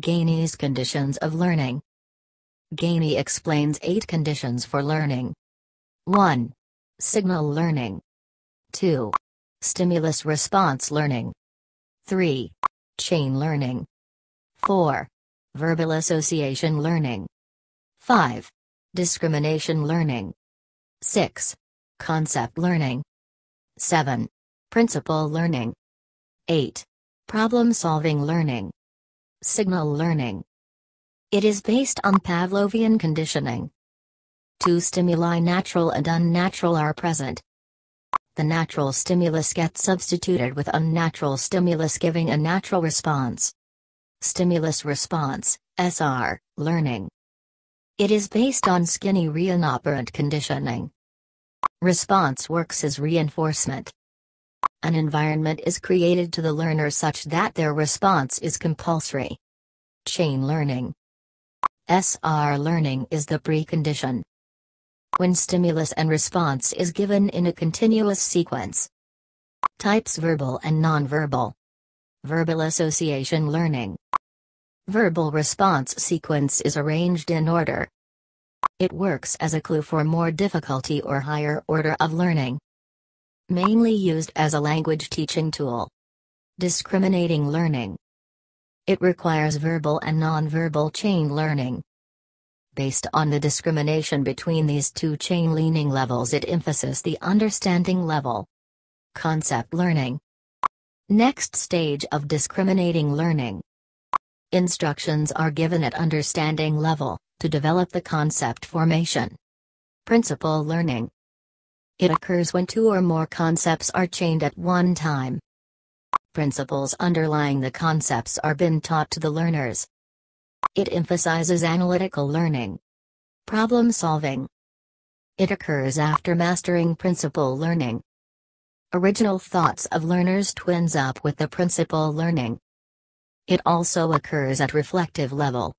Gagne's conditions of learning. Gainey explains eight conditions for learning. 1. Signal learning. 2. Stimulus response learning. 3. Chain learning. 4. Verbal association learning. 5. Discrimination learning. 6. Concept learning. 7. Principle learning. 8. Problem solving learning. Signal learning. It is based on Pavlovian conditioning. Two stimuli natural and unnatural are present. The natural stimulus gets substituted with unnatural stimulus giving a natural response. Stimulus response, SR, learning. It is based on Skinnerian operant conditioning. Response works as reinforcement. An environment is created to the learner such that their response is compulsory. Chain learning. SR learning is the precondition. When stimulus and response is given in a continuous sequence. Types verbal and nonverbal. Verbal association learning. Verbal response sequence is arranged in order. It works as a clue for more difficulty or higher order of learning. Mainly used as a language teaching tool. Discriminating learning. It requires verbal and nonverbal chain learning. Based on the discrimination between these two chain leaning levels, it emphasizes the understanding level. Concept learning. Next stage of discriminating learning. Instructions are given at understanding level, to develop the concept formation. Principle learning. It occurs when two or more concepts are chained at one time. Principles underlying the concepts are been taught to the learners. It emphasizes analytical learning. Problem solving. It occurs after mastering principle learning. Original thoughts of learners twins up with the principle learning. It also occurs at reflective level.